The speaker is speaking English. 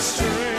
strength.